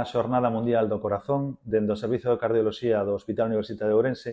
A Xornada Mundial do Corazón, dende o Servizo de Cardioloxía do Hospital Universitario de Ourense,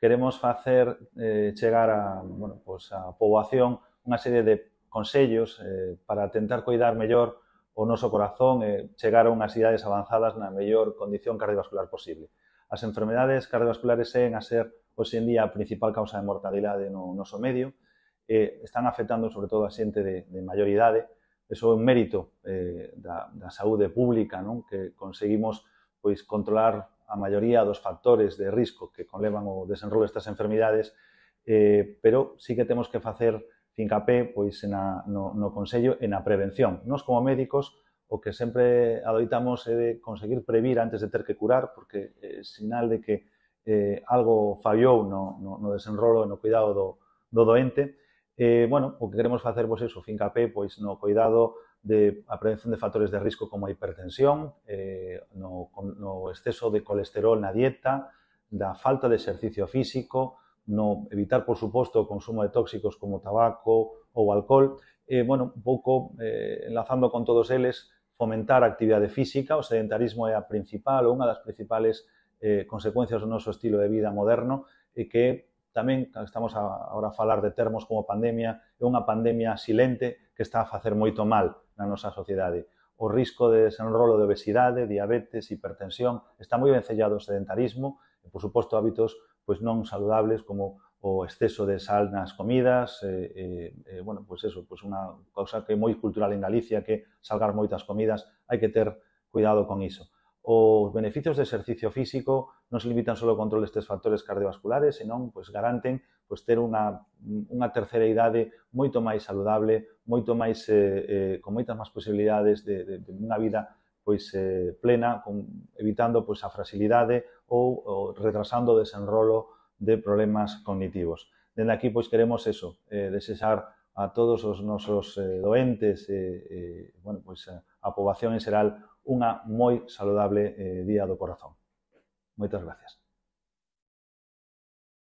queremos facer eh, chegar a, bueno, pues a poboación unha serie de consellos eh, para tentar cuidar mellor o noso corazón e eh, chegar a unhas idades avanzadas na mellor condición cardiovascular posible. As enfermedades cardiovasculares seguen a ser hoxe en día a principal causa de mortalidade no noso medio, eh, están afectando sobre todo a xente de, de maioridade idade, eso é un mérito eh, da, da saúde pública, non? que conseguimos pois controlar a maioría dos factores de risco que conlevan o desenrolo destas enfermidades, eh, pero sí que temos que facer fincapé pois na, no, no Consello e na prevención. Nos como médicos o que sempre adoitamos é de conseguir previr antes de ter que curar, porque é eh, sinal de que eh, algo fallou no, no, no desenrolo e no cuidado do, do doente, eh, bueno, o que queremos facer, pois pues, iso, fincapé, pois no cuidado de a prevención de factores de risco como a hipertensión, eh, no, no exceso de colesterol na dieta, da falta de exercicio físico, no evitar, por suposto, o consumo de tóxicos como tabaco ou alcohol. Eh, bueno, un pouco eh, enlazando con todos eles, fomentar a actividade física, o sedentarismo é a principal ou unha das principales eh, consecuencias do noso estilo de vida moderno e que Tamén estamos agora a falar de termos como pandemia, é unha pandemia silente que está a facer moito mal na nosa sociedade. O risco de desenrolo de obesidade, diabetes, hipertensión, está moi vencellado o sedentarismo e, por suposto, hábitos pois non saludables como o exceso de sal nas comidas, eh, eh, bueno, pois eso, pois unha cousa que é moi cultural en Galicia que salgar moitas comidas, hai que ter cuidado con iso os beneficios de exercicio físico non se limitan só ao control destes factores cardiovasculares, senón pois garanten pois ter unha unha terceira idade moito máis saludable, moito máis eh, eh, con moitas máis posibilidades de, de, de unha vida pois eh, plena, con, evitando pois a fragilidade ou, ou retrasando o desenrolo de problemas cognitivos. Dende aquí pois queremos eso, eh, desexar a todos os nosos eh, doentes, eh, eh, bueno, pois a, a poboación en xeral unha moi saludable eh, día do corazón. Moitas gracias.